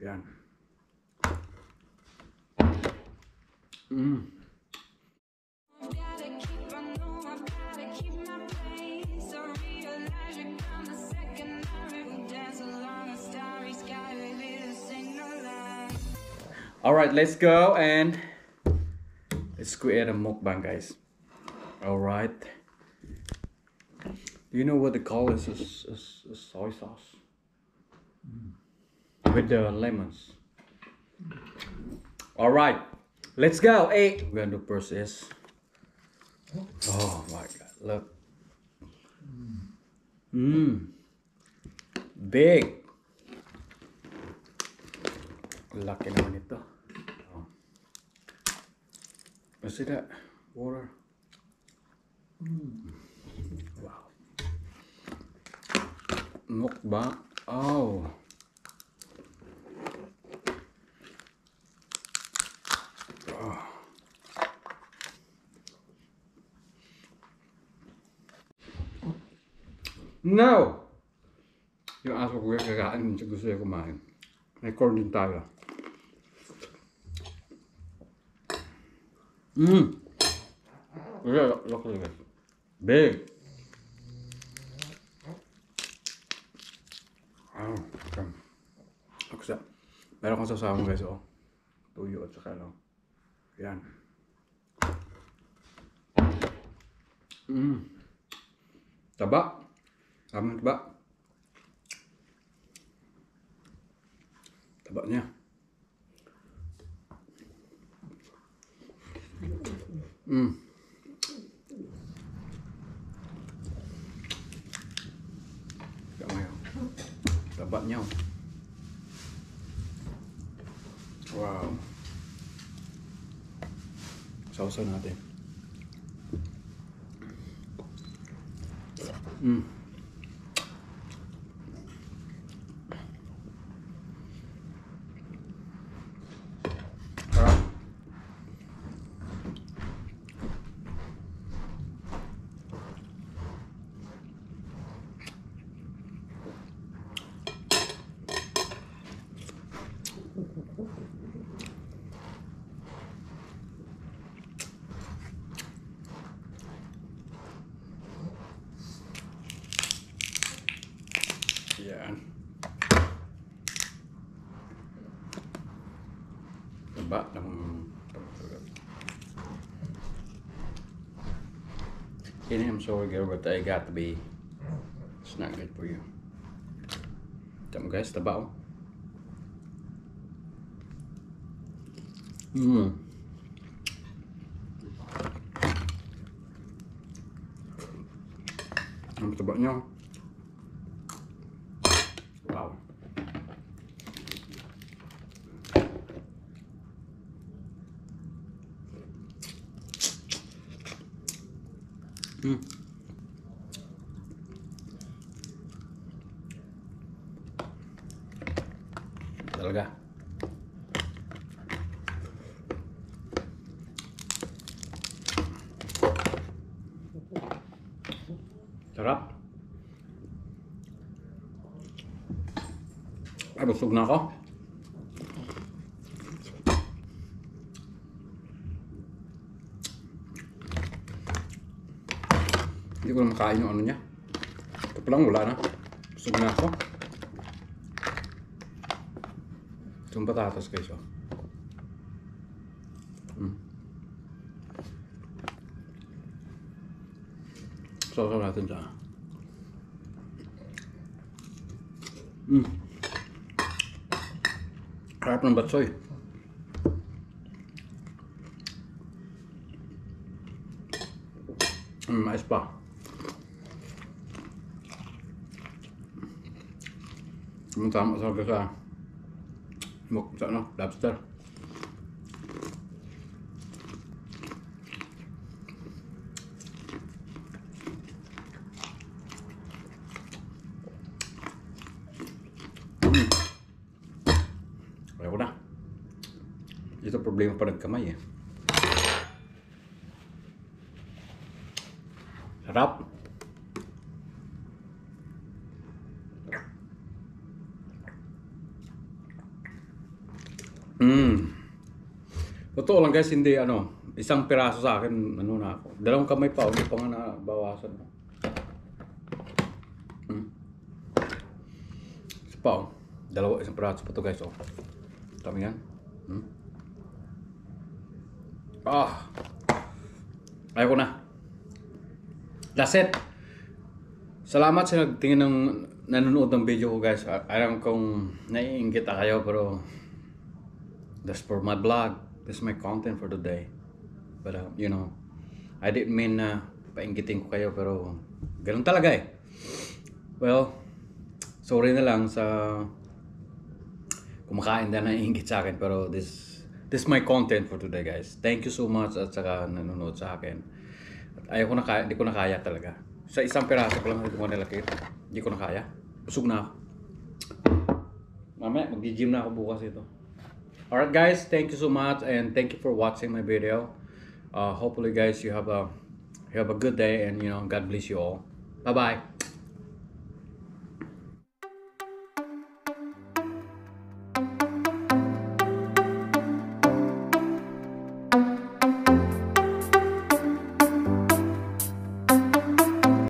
Yeah. Mm. Alright, let's go and let's create a mukbang guys. Alright. Do you know what the call is? It's, soy sauce. Mm with the lemons. Alright, let's go. Hey, we're gonna do first is. Oh my god, look. Mmm. Big. Laki naman ito. Oh. You see that? Water. Mm. Wow. Mukbang. Oh. No! Yung aso ko kakain, hindi gusto niya kumain. May corn din tayo. Mmm. Look, look at this. Big. Oh, okay. Look at that. Meron kang sasama guys, oh. Tuyo at saka lang. Yan. Mmm. Taba. cảm ơn các bạn các bạn nhé ừ. Cảm ơn các bạn nhau. Wow. Sausa natin mm. ತುಂಬ ನಮ್ಮ Getting him so good but they got to be. It's not good for you. Don't guess the bow. Mmm. Ang taba niya. Wow. Mm. Talaga. Sarap. Ay, busog na. Hindi ko na makain yung ano niya. Ito pa lang, wala na. Busog na ako. Itong patatas guys, oh. Mm. Sausaw natin sa... Mm. Harap ng batsoy. Mm, mais pa. Mun tamak sama kesa. Mok sana lobster. Ya udah. Itu problem pada kemai ya. Sedap. Mm. Totoo lang guys, hindi ano, isang piraso sa akin, ano na ako. Dalawang kamay pa, hindi pa nga nabawasan. Mm. Isa pa oh. Dalawa, isang piraso pa to guys oh. Tama yan. Mm. Ah. Ayoko na. That's it. Salamat sa nagtingin ng nanonood ng video ko guys. Alam kong naiingit na kayo pero that's for my vlog. This is my content for today. But uh, you know, I didn't mean na painggitin ko kayo pero ganun talaga eh. Well, sorry na lang sa kumakain na naiingit sa akin pero this this is my content for today guys. Thank you so much at saka nanonood sa akin. At ayaw ko na kaya, hindi ko na kaya talaga. Sa isang piraso ko lang hindi ko nilakit. Hindi ko na kaya. Busog na ako. Mamaya, mag-gym na ako bukas ito. Alright guys, thank you so much and thank you for watching my video. Uh, hopefully guys, you have a you have a good day and you know God bless you all. Bye bye.